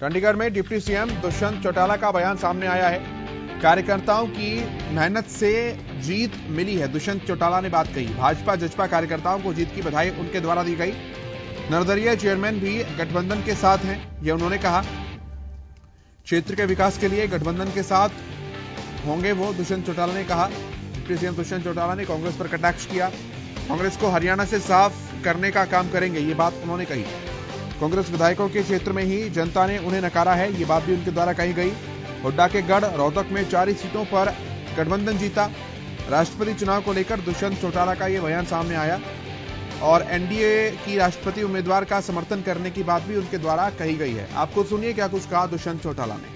चंडीगढ़ में deputy CM Dushyant Chautala का बयान सामने आया है। कार्यकर्ताओं की मेहनत से जीत मिली है। दुष्यंत चौटाला ने बात कही। भाजपा, जजपा कार्यकर्ताओं को जीत की बधाई उनके द्वारा दी गई। निर्दलीय चेयरमैन भी गठबंधन के साथ हैं यह उन्होंने कहा। क्षेत्र के विकास के लिए गठबंधन के साथ होंगे वो, दुष्यंत चौटाला ने कहा। डिप्टी सीएम दुष्यंत चौटाला ने कांग्रेस पर कटाक्ष किया। कांग्रेस को हरियाणा से साफ़ करने का काम करेंगे, ये बात उन्होंने कही। कांग्रेस विधायकों के क्षेत्र में ही जनता ने उन्हें नकारा है, ये बात भी उनके द्वारा कही गई। हुड्डा के गढ़, रोहतक में चार ही सीटों पर गठबंधन जीता। राष्ट्रपति चुनाव को लेकर दुष्यंत चौटाला का यह बयान सामने आया। और एनडीए की राष्ट्रपति उम्मीदवार का समर्थन करने की बात भी उनके द्वारा कही गई है। आपको सुनिए क्या कुछ कहा दुष्यंत चौटाला ने।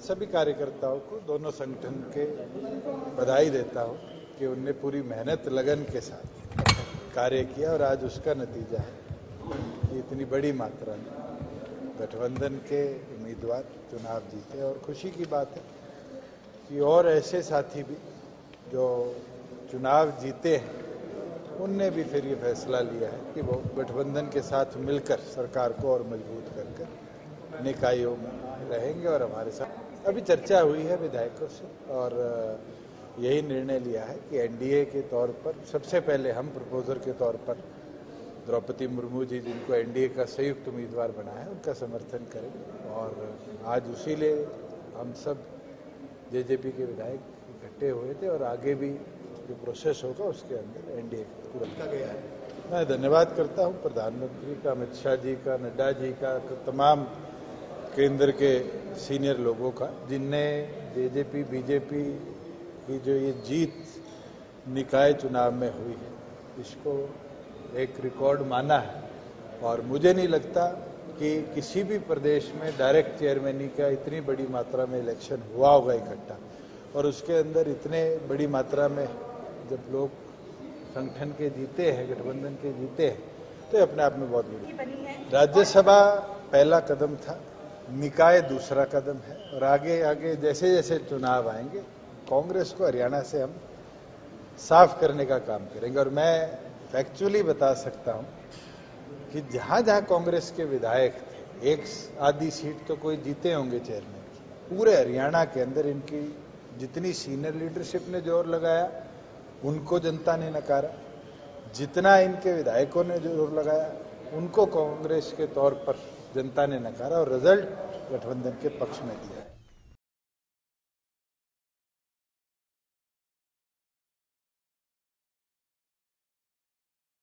सभी कार्यकर्ताओं को दोनों संगठन के बधाई देता हूँ कि उनने पूरी मेहनत, लगन के साथ कार्य किया और आज उसका नतीजा है कि इतनी बड़ी मात्रा में गठबंधन के उम्मीदवार चुनाव जीते और खुशी की बात है कि और ऐसे साथी भी जो चुनाव जीते हैं, उनने भी फिर ये फैसला लिया है कि वो गठबंधन के साथ मिलकर सरकार को और मज़बूत कर कर निकायों में रहेंगे और हमारे साथ अभी चर्चा हुई है विधायकों से और यही निर्णय लिया है कि एनडीए के तौर पर सबसे पहले हम प्रपोजर के तौर पर द्रौपदी मुर्मू जी जिनको एनडीए का संयुक्त उम्मीदवार बना है उनका समर्थन करेंगे। और आज उसी लिए हम सब जेजेपी के विधायक इकट्ठे हुए थे और आगे भी जो प्रोसेस होगा उसके अंदर एनडीए पूरा गया है? मैं धन्यवाद करता हूँ प्रधानमंत्री का अमित शाह जी का नड्डा जी का तमाम केंद्र के सीनियर लोगों का जिनने जेजेपी बीजेपी की जो ये जीत निकाय चुनाव में हुई है इसको एक रिकॉर्ड माना है। और मुझे नहीं लगता कि किसी भी प्रदेश में डायरेक्ट चेयरमैनी का इतनी बड़ी मात्रा में इलेक्शन हुआ होगा इकट्ठा। और उसके अंदर इतने बड़ी मात्रा में जब लोग संगठन के जीते हैं गठबंधन के जीते हैं तो अपने आप में बहुत बड़ी राज्यसभा पहला कदम था निकाय दूसरा कदम है। और आगे आगे जैसे जैसे चुनाव आएँगे कांग्रेस को हरियाणा से हम साफ़ करने का काम करेंगे। और मैं फैक्चुअली बता सकता हूँ कि जहाँ जहाँ कांग्रेस के विधायक थे, एक आधी सीट तो कोई जीते होंगे चेयरमैन पूरे हरियाणा के अंदर इनकी जितनी सीनियर लीडरशिप ने ज़ोर लगाया, उनको जनता ने नकारा। जितना इनके विधायकों ने ज़ोर लगाया, उनको कांग्रेस के तौर पर जनता ने नकारा और रिज़ल्ट गठबंधन के पक्ष में दिया।